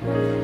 嗯。